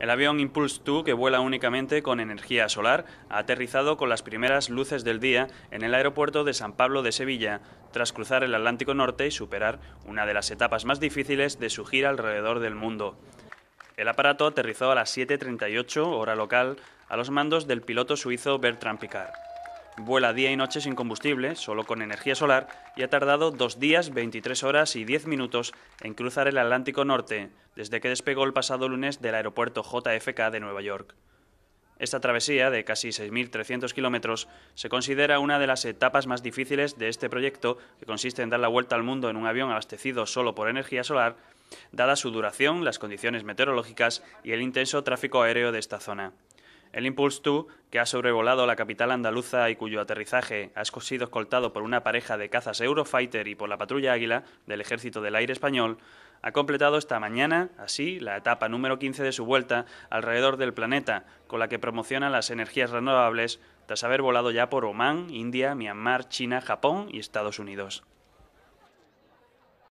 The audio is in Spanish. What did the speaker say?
El avión Impulse 2, que vuela únicamente con energía solar, ha aterrizado con las primeras luces del día en el aeropuerto de San Pablo de Sevilla, tras cruzar el Atlántico Norte y superar una de las etapas más difíciles de su gira alrededor del mundo. El aparato aterrizó a las 7.38 hora local a los mandos del piloto suizo Bertrand Picard. Vuela día y noche sin combustible, solo con energía solar, y ha tardado dos días, 23 horas y 10 minutos en cruzar el Atlántico Norte, desde que despegó el pasado lunes del aeropuerto JFK de Nueva York. Esta travesía, de casi 6.300 kilómetros, se considera una de las etapas más difíciles de este proyecto, que consiste en dar la vuelta al mundo en un avión abastecido solo por energía solar, dada su duración, las condiciones meteorológicas y el intenso tráfico aéreo de esta zona. El Impulse 2, que ha sobrevolado la capital andaluza y cuyo aterrizaje ha sido escoltado por una pareja de cazas Eurofighter y por la patrulla Águila del Ejército del Aire Español, ha completado esta mañana, así, la etapa número 15 de su vuelta alrededor del planeta, con la que promociona las energías renovables tras haber volado ya por Omán, India, Myanmar, China, Japón y Estados Unidos.